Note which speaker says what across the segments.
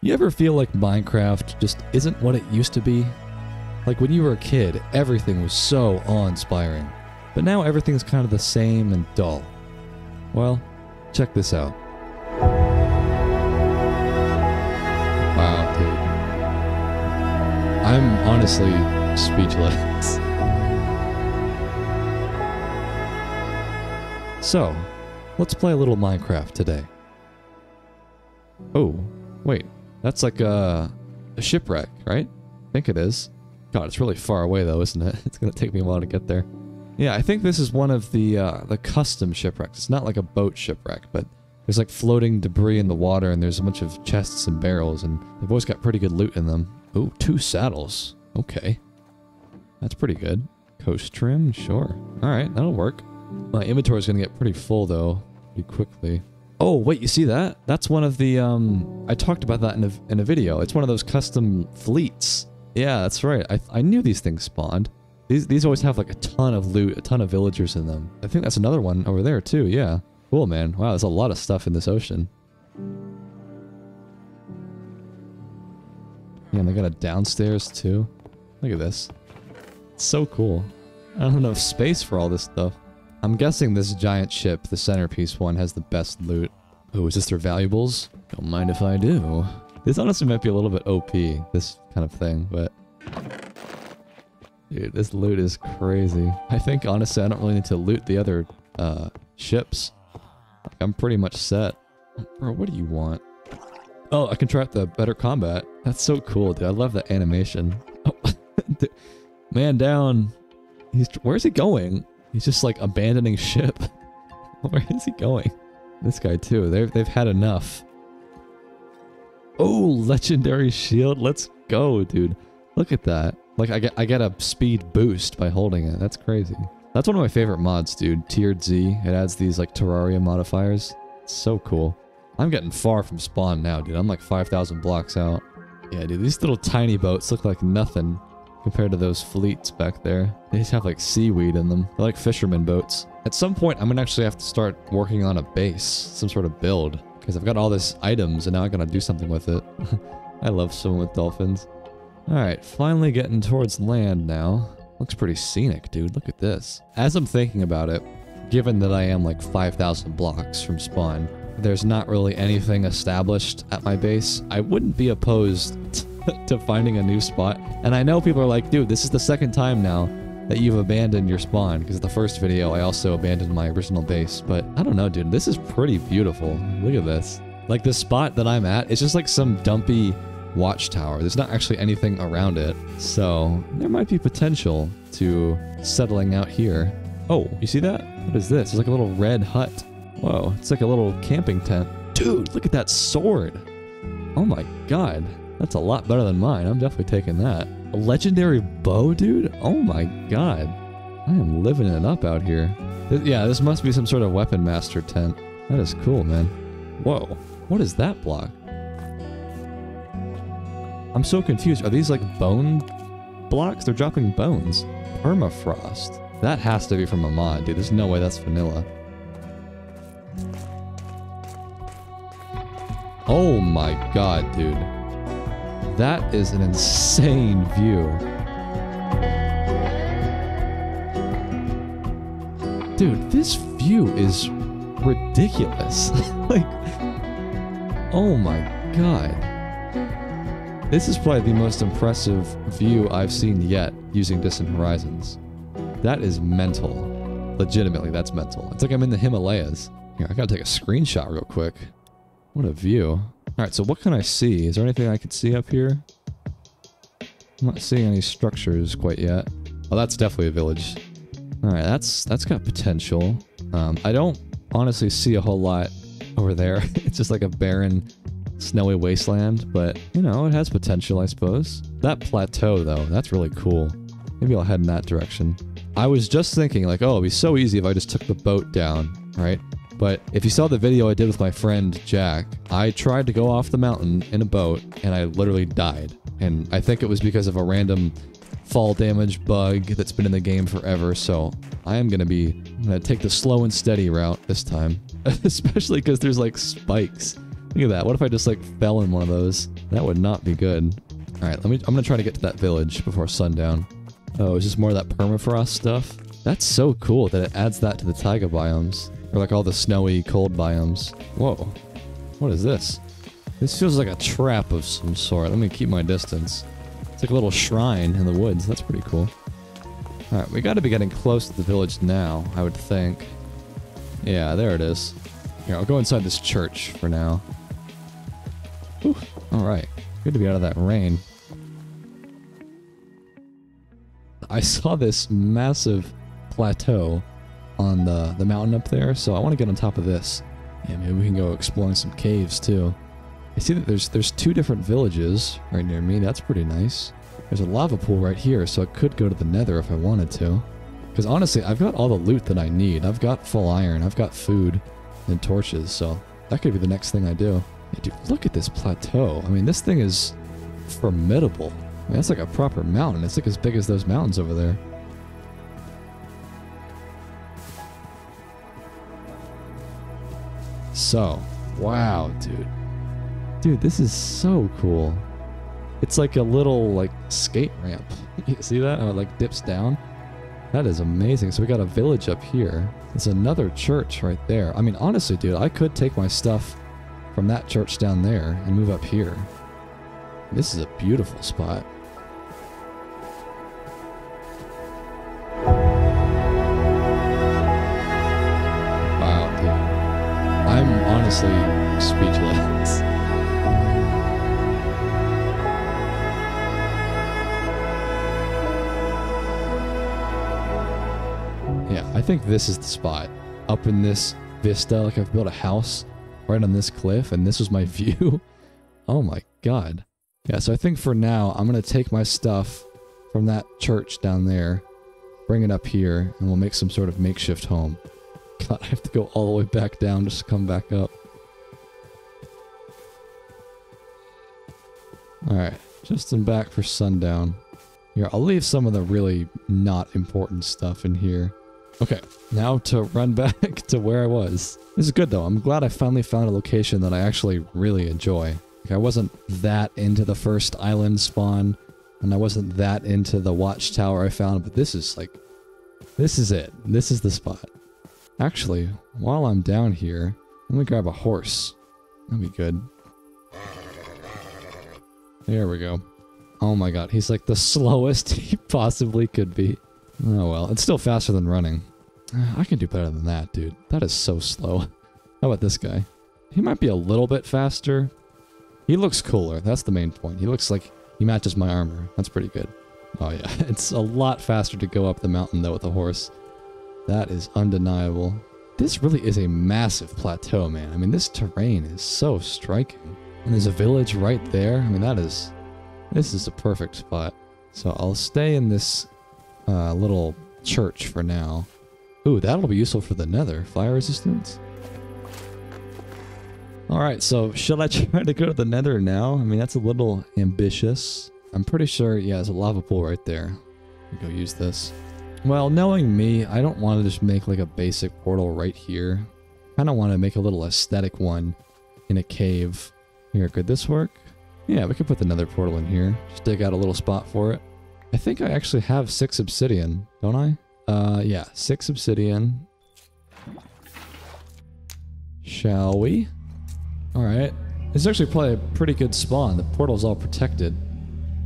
Speaker 1: You ever feel like Minecraft just isn't what it used to be? Like when you were a kid, everything was so awe-inspiring. But now everything's kind of the same and dull. Well, check this out. Wow, dude. I'm honestly speechless. so, let's play a little Minecraft today. Oh, wait. That's like a, a shipwreck, right? I think it is. God, it's really far away though, isn't it? It's gonna take me a while to get there. Yeah, I think this is one of the uh, the custom shipwrecks. It's not like a boat shipwreck, but there's like floating debris in the water, and there's a bunch of chests and barrels, and they've always got pretty good loot in them. Ooh, two saddles. Okay, that's pretty good. Coast trim, sure. All right, that'll work. My inventory is gonna get pretty full though, pretty quickly. Oh, wait, you see that? That's one of the, um, I talked about that in a, in a video. It's one of those custom fleets. Yeah, that's right. I, I knew these things spawned. These, these always have like a ton of loot, a ton of villagers in them. I think that's another one over there too, yeah. Cool, man. Wow, there's a lot of stuff in this ocean. Yeah, and they got a downstairs too. Look at this. It's so cool. I don't have enough space for all this stuff. I'm guessing this giant ship, the centerpiece one, has the best loot. Oh, is this their valuables? Don't mind if I do. This honestly might be a little bit OP, this kind of thing, but... Dude, this loot is crazy. I think, honestly, I don't really need to loot the other, uh, ships. I'm pretty much set. Bro, what do you want? Oh, I can try out the better combat. That's so cool, dude. I love that animation. Oh, man down. He's, where's he going? He's just like abandoning ship. Where is he going? This guy too. They've they've had enough. Oh, legendary shield. Let's go, dude. Look at that. Like I get I get a speed boost by holding it. That's crazy. That's one of my favorite mods, dude. Tiered Z. It adds these like Terraria modifiers. It's so cool. I'm getting far from spawn now, dude. I'm like 5,000 blocks out. Yeah, dude. These little tiny boats look like nothing compared to those fleets back there. They just have like seaweed in them. They're like fisherman boats. At some point, I'm gonna actually have to start working on a base, some sort of build, because I've got all this items and now I gotta do something with it. I love swimming with dolphins. Alright, finally getting towards land now. Looks pretty scenic, dude. Look at this. As I'm thinking about it, given that I am like 5,000 blocks from spawn, there's not really anything established at my base, I wouldn't be opposed to finding a new spot. And I know people are like, dude, this is the second time now that you've abandoned your spawn. Because the first video, I also abandoned my original base. But I don't know, dude. This is pretty beautiful. Look at this. Like the spot that I'm at, it's just like some dumpy watchtower. There's not actually anything around it. So there might be potential to settling out here. Oh, you see that? What is this? It's like a little red hut. Whoa, it's like a little camping tent. Dude, look at that sword. Oh my god. That's a lot better than mine. I'm definitely taking that. A legendary bow, dude? Oh my god. I am living it up out here. Th yeah, this must be some sort of weapon master tent. That is cool, man. Whoa. What is that block? I'm so confused. Are these like bone blocks? They're dropping bones. Permafrost. That has to be from a mod, dude. There's no way that's vanilla. Oh my god, dude. That is an insane view. Dude, this view is ridiculous. like, oh my god. This is probably the most impressive view I've seen yet using Distant Horizons. That is mental. Legitimately, that's mental. It's like I'm in the Himalayas. Here, I gotta take a screenshot real quick. What a view. Alright, so what can I see? Is there anything I can see up here? I'm not seeing any structures quite yet. Oh, that's definitely a village. Alright, that's that's got potential. Um, I don't honestly see a whole lot over there. it's just like a barren, snowy wasteland, but, you know, it has potential, I suppose. That plateau, though, that's really cool. Maybe I'll head in that direction. I was just thinking, like, oh, it'd be so easy if I just took the boat down, right? But if you saw the video I did with my friend Jack, I tried to go off the mountain in a boat and I literally died. And I think it was because of a random fall damage bug that's been in the game forever. So I am going to be going to take the slow and steady route this time, especially because there's like spikes. Look at that. What if I just like fell in one of those? That would not be good. All right, let me. I'm gonna try to get to that village before sundown. Oh, is this more of that permafrost stuff? That's so cool that it adds that to the taiga biomes. Or like all the snowy, cold biomes. Whoa. What is this? This feels like a trap of some sort. Let me keep my distance. It's like a little shrine in the woods. That's pretty cool. Alright, we gotta be getting close to the village now, I would think. Yeah, there it is. Here, I'll go inside this church for now. Alright. Good to be out of that rain. I saw this massive plateau on the, the mountain up there, so I want to get on top of this. Yeah, maybe we can go exploring some caves too. I see that there's there's two different villages right near me. That's pretty nice. There's a lava pool right here, so I could go to the nether if I wanted to. Because honestly, I've got all the loot that I need. I've got full iron, I've got food and torches, so that could be the next thing I do. Yeah, dude, look at this plateau. I mean, this thing is formidable. I mean, that's like a proper mountain. It's like as big as those mountains over there. So, wow, dude. Dude, this is so cool. It's like a little like skate ramp. you see that? How it like dips down? That is amazing. So we got a village up here. There's another church right there. I mean, honestly, dude, I could take my stuff from that church down there and move up here. This is a beautiful spot. Think this is the spot. Up in this vista, like I've built a house right on this cliff, and this was my view. oh my god. Yeah, so I think for now, I'm going to take my stuff from that church down there, bring it up here, and we'll make some sort of makeshift home. God, I have to go all the way back down just to come back up. Alright, just in back for sundown. Here, I'll leave some of the really not important stuff in here. Okay, now to run back to where I was. This is good though. I'm glad I finally found a location that I actually really enjoy. Like, I wasn't that into the first island spawn, and I wasn't that into the watchtower I found, but this is like, this is it. This is the spot. Actually, while I'm down here, let me grab a horse. That'd be good. There we go. Oh my god, he's like the slowest he possibly could be. Oh well, it's still faster than running. I can do better than that, dude. That is so slow. How about this guy? He might be a little bit faster. He looks cooler. That's the main point. He looks like he matches my armor. That's pretty good. Oh yeah, it's a lot faster to go up the mountain though with a horse. That is undeniable. This really is a massive plateau, man. I mean, this terrain is so striking. And there's a village right there. I mean, that is... This is a perfect spot. So I'll stay in this uh, little church for now. Ooh, that'll be useful for the nether. Fire resistance? Alright, so should I try to go to the nether now? I mean, that's a little ambitious. I'm pretty sure, yeah, there's a lava pool right there. Go use this. Well, knowing me, I don't want to just make like a basic portal right here. I kind of want to make a little aesthetic one in a cave. Here, could this work? Yeah, we could put the nether portal in here. Just dig out a little spot for it. I think I actually have six obsidian, don't I? Uh, yeah, six obsidian. Shall we? Alright. Is actually probably a pretty good spawn. The portal's all protected.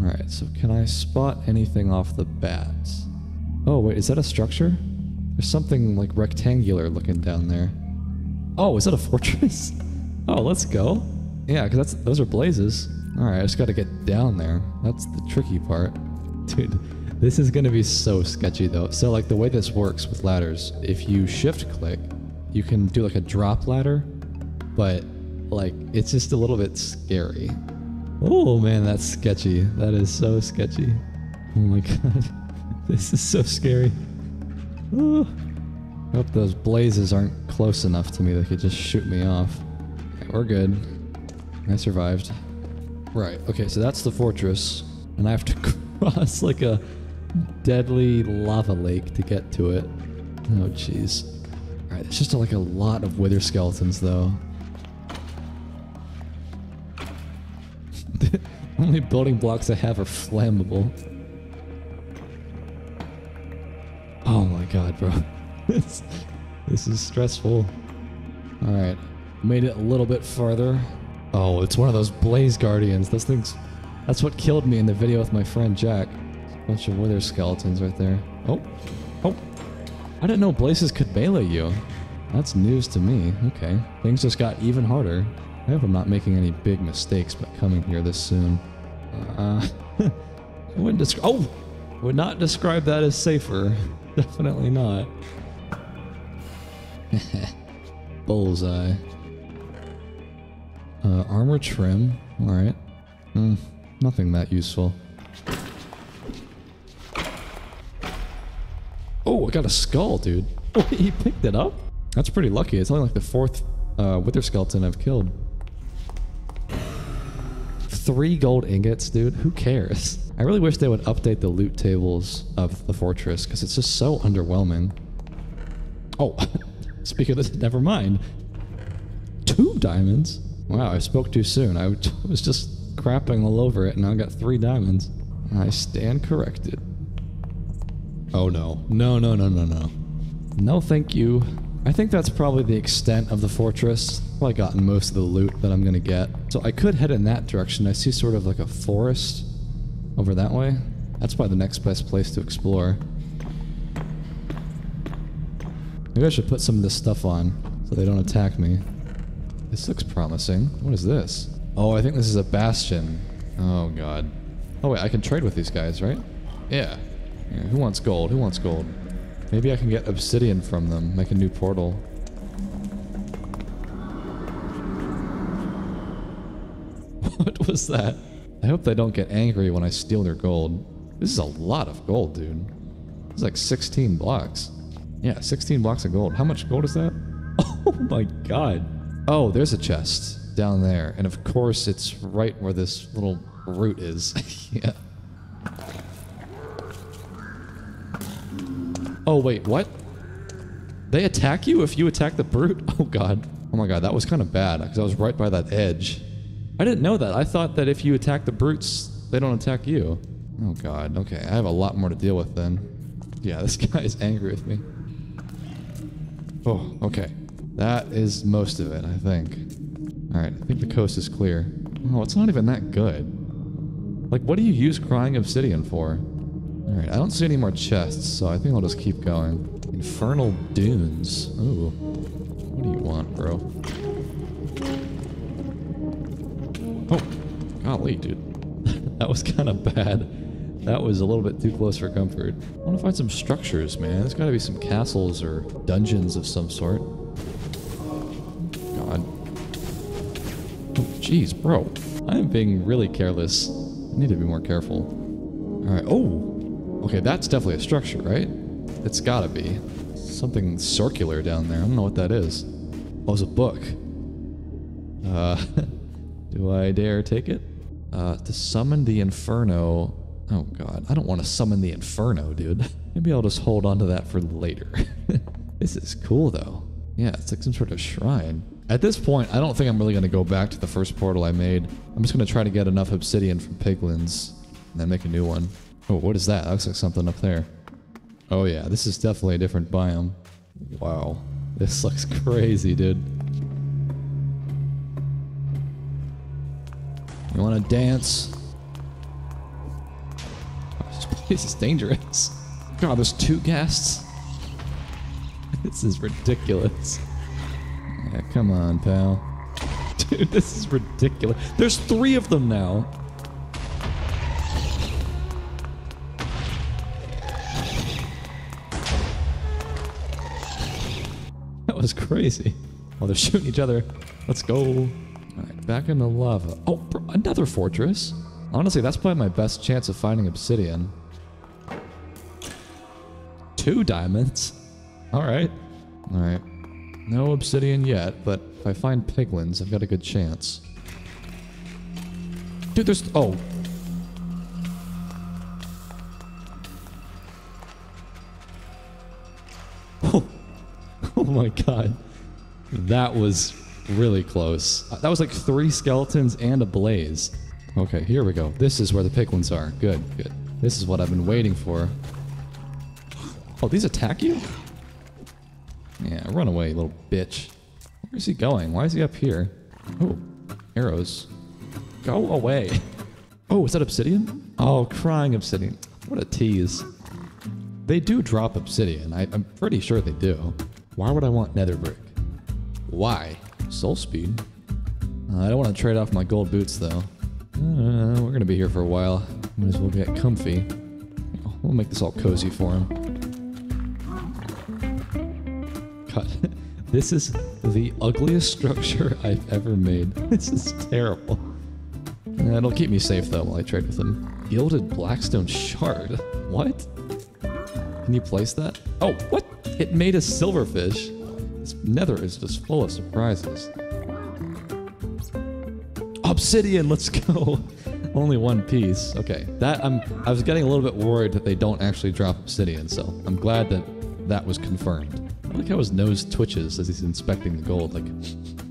Speaker 1: Alright, so can I spot anything off the bat? Oh, wait, is that a structure? There's something like rectangular looking down there. Oh, is that a fortress? oh, let's go. Yeah, because those are blazes. Alright, I just gotta get down there. That's the tricky part. Dude, this is gonna be so sketchy though. So like the way this works with ladders, if you shift click, you can do like a drop ladder, but like it's just a little bit scary. Oh man, that's sketchy. That is so sketchy. Oh my god. This is so scary. Oh. I hope those blazes aren't close enough to me they could just shoot me off. Okay, we're good. I survived. Right, okay, so that's the fortress. And I have to cross like a deadly lava lake to get to it. Oh jeez. Alright, it's just like a lot of wither skeletons though. the Only building blocks I have are flammable. Oh my god, bro. this, this is stressful. Alright. Made it a little bit farther. Oh, it's one of those Blaze Guardians. Those things... That's what killed me in the video with my friend Jack. Bunch of wither skeletons right there. Oh. Oh. I didn't know blazes could melee you. That's news to me. Okay. Things just got even harder. I hope I'm not making any big mistakes by coming here this soon. Uh, I wouldn't describe. Oh, would not describe that as safer. Definitely not. Bullseye. Uh, armor trim. All right. Nothing that useful. Oh, I got a skull, dude. Oh, he picked it up? That's pretty lucky. It's only like the fourth uh, wither skeleton I've killed. Three gold ingots, dude. Who cares? I really wish they would update the loot tables of the fortress because it's just so underwhelming. Oh, speaking of this, never mind. Two diamonds? Wow, I spoke too soon. I was just crapping all over it and I got three diamonds. I stand corrected. Oh no. No, no, no, no, no. No thank you. I think that's probably the extent of the fortress. I've gotten most of the loot that I'm gonna get. So I could head in that direction. I see sort of like a forest over that way. That's probably the next best place to explore. Maybe I should put some of this stuff on so they don't attack me. This looks promising. What is this? Oh, I think this is a bastion. Oh god. Oh wait, I can trade with these guys, right? Yeah. yeah. Who wants gold? Who wants gold? Maybe I can get obsidian from them, make a new portal. What was that? I hope they don't get angry when I steal their gold. This is a lot of gold, dude. It's like 16 blocks. Yeah, 16 blocks of gold. How much gold is that? Oh my god. Oh, there's a chest down there. And of course, it's right where this little brute is. yeah. Oh, wait, what? They attack you if you attack the brute? Oh god. Oh my god, that was kind of bad, because I was right by that edge. I didn't know that. I thought that if you attack the brutes, they don't attack you. Oh god, okay. I have a lot more to deal with then. Yeah, this guy is angry with me. Oh, okay. That is most of it, I think. Alright, I think the coast is clear. Oh, it's not even that good. Like, what do you use crying obsidian for? Alright, I don't see any more chests, so I think I'll just keep going. Infernal Dunes. Ooh. What do you want, bro? Oh, golly, dude. that was kind of bad. That was a little bit too close for comfort. I want to find some structures, man. There's got to be some castles or dungeons of some sort. Jeez, bro. I'm being really careless. I need to be more careful. Alright. Oh! Okay, that's definitely a structure, right? It's gotta be. Something circular down there. I don't know what that is. Oh, it's a book. Uh, do I dare take it? Uh, to summon the Inferno. Oh god, I don't want to summon the Inferno, dude. Maybe I'll just hold on to that for later. this is cool, though. Yeah, it's like some sort of shrine. At this point, I don't think I'm really going to go back to the first portal I made. I'm just going to try to get enough obsidian from piglins and then make a new one. Oh, what is that? That looks like something up there. Oh yeah, this is definitely a different biome. Wow. This looks crazy, dude. You wanna dance? this place is dangerous. God, there's two ghasts. this is ridiculous. Yeah, come on, pal. Dude, this is ridiculous. There's three of them now. That was crazy. While they're shooting each other. Let's go. Alright, back in the lava. Oh, bro, another fortress. Honestly, that's probably my best chance of finding obsidian. Two diamonds. Alright. Alright. No obsidian yet, but if I find piglins, I've got a good chance. Dude, there's... Oh. Oh. Oh my god. That was really close. That was like three skeletons and a blaze. Okay, here we go. This is where the piglins are. Good, good. This is what I've been waiting for. Oh, these attack you? Yeah, run away, little bitch. Where's he going? Why is he up here? Oh, arrows. Go away. Oh, is that obsidian? Oh, crying obsidian. What a tease. They do drop obsidian. I, am pretty sure they do. Why would I want nether brick? Why? Soul speed. Uh, I don't want to trade off my gold boots though. Uh, we're gonna be here for a while. Might as well get comfy. We'll make this all cozy for him. God, this is the ugliest structure I've ever made. This is terrible. It'll keep me safe though while I trade with him. Gilded Blackstone Shard. What? Can you place that? Oh, what? It made a silverfish. This nether is just full of surprises. Obsidian, let's go. Only one piece. Okay, that I'm. I was getting a little bit worried that they don't actually drop obsidian, so I'm glad that that was confirmed. I like how his nose twitches as he's inspecting the gold. Like,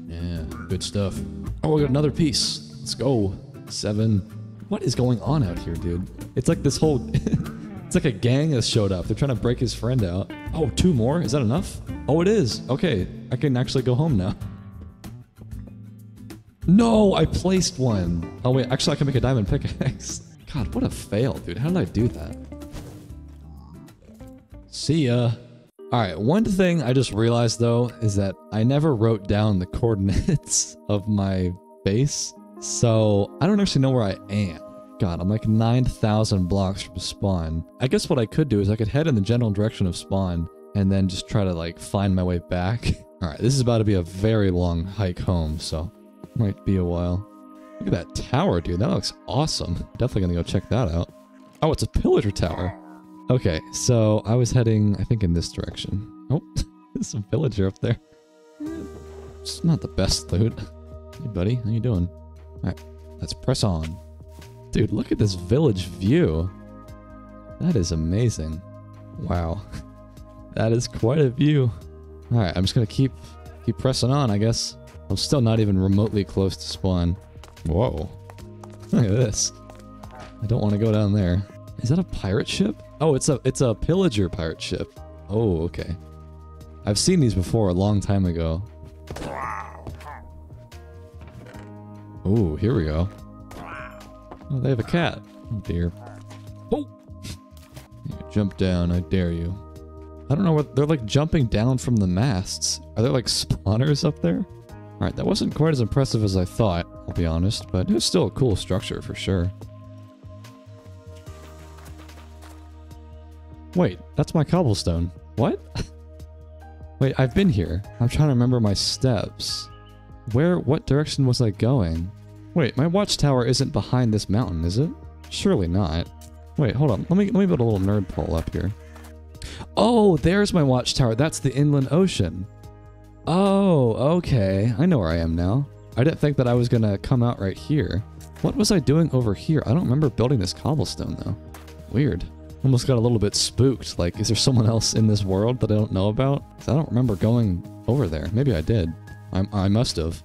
Speaker 1: yeah, good stuff. Oh, we got another piece. Let's go. Seven. What is going on out here, dude? It's like this whole. it's like a gang has showed up. They're trying to break his friend out. Oh, two more? Is that enough? Oh, it is. Okay, I can actually go home now. No, I placed one. Oh wait, actually I can make a diamond pickaxe. God, what a fail, dude. How did I do that? See ya. Alright, one thing I just realized though is that I never wrote down the coordinates of my base. So I don't actually know where I am. God, I'm like 9,000 blocks from spawn. I guess what I could do is I could head in the general direction of spawn and then just try to like find my way back. Alright, this is about to be a very long hike home, so might be a while. Look at that tower, dude. That looks awesome. Definitely gonna go check that out. Oh, it's a pillager tower. Okay, so I was heading, I think, in this direction. Oh, there's a villager up there. It's not the best loot. Hey, buddy, how you doing? Alright, let's press on. Dude, look at this village view. That is amazing. Wow. That is quite a view. Alright, I'm just gonna keep keep pressing on, I guess. I'm still not even remotely close to spawn. Whoa. Look at this. I don't want to go down there. Is that a pirate ship? Oh, it's a it's a pillager pirate ship. Oh, okay. I've seen these before a long time ago. Oh, here we go. Oh, they have a cat. Oh dear. Oh! Jump down, I dare you. I don't know what they're like jumping down from the masts. Are there like spawners up there? Alright, that wasn't quite as impressive as I thought, I'll be honest, but it was still a cool structure for sure. Wait, that's my cobblestone. What? Wait, I've been here. I'm trying to remember my steps. Where, what direction was I going? Wait, my watchtower isn't behind this mountain, is it? Surely not. Wait, hold on. Let me, let me build a little nerd pole up here. Oh, there's my watchtower. That's the inland ocean. Oh, okay. I know where I am now. I didn't think that I was gonna come out right here. What was I doing over here? I don't remember building this cobblestone though. Weird. Almost got a little bit spooked. Like, is there someone else in this world that I don't know about? I don't remember going over there. Maybe I did. I, I must have.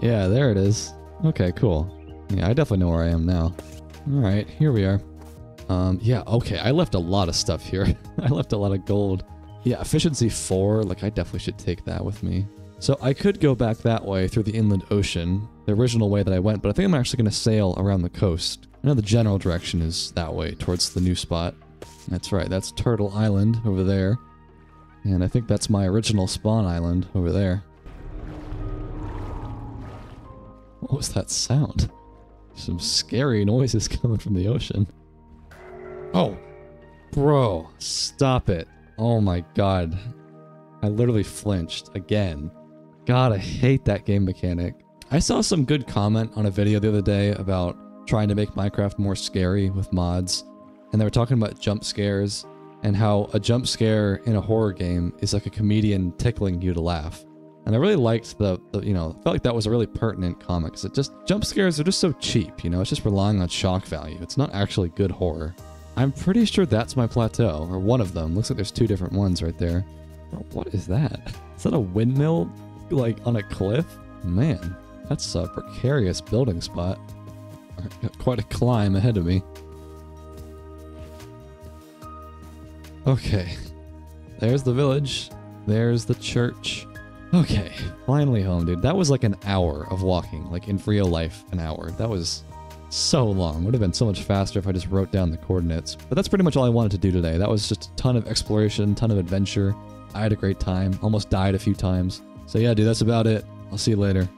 Speaker 1: Yeah, there it is. Okay, cool. Yeah, I definitely know where I am now. Alright, here we are. Um, yeah, okay, I left a lot of stuff here. I left a lot of gold. Yeah, efficiency 4, like I definitely should take that with me. So I could go back that way through the inland ocean, the original way that I went, but I think I'm actually going to sail around the coast. I know the general direction is that way, towards the new spot. That's right, that's Turtle Island over there. And I think that's my original spawn island over there. What was that sound? Some scary noises coming from the ocean. Oh, bro, stop it. Oh my god. I literally flinched again. God, I hate that game mechanic. I saw some good comment on a video the other day about trying to make Minecraft more scary with mods. And they were talking about jump scares and how a jump scare in a horror game is like a comedian tickling you to laugh. And I really liked the, the you know, felt like that was a really pertinent comment because it just, jump scares are just so cheap, you know, it's just relying on shock value. It's not actually good horror. I'm pretty sure that's my plateau, or one of them. Looks like there's two different ones right there. what is that? Is that a windmill, like, on a cliff? Man, that's a precarious building spot. Got quite a climb ahead of me. Okay. There's the village. There's the church. Okay, finally home, dude. That was like an hour of walking, like in real life, an hour. That was so long. Would have been so much faster if I just wrote down the coordinates. But that's pretty much all I wanted to do today. That was just a ton of exploration, ton of adventure. I had a great time. Almost died a few times. So yeah, dude, that's about it. I'll see you later.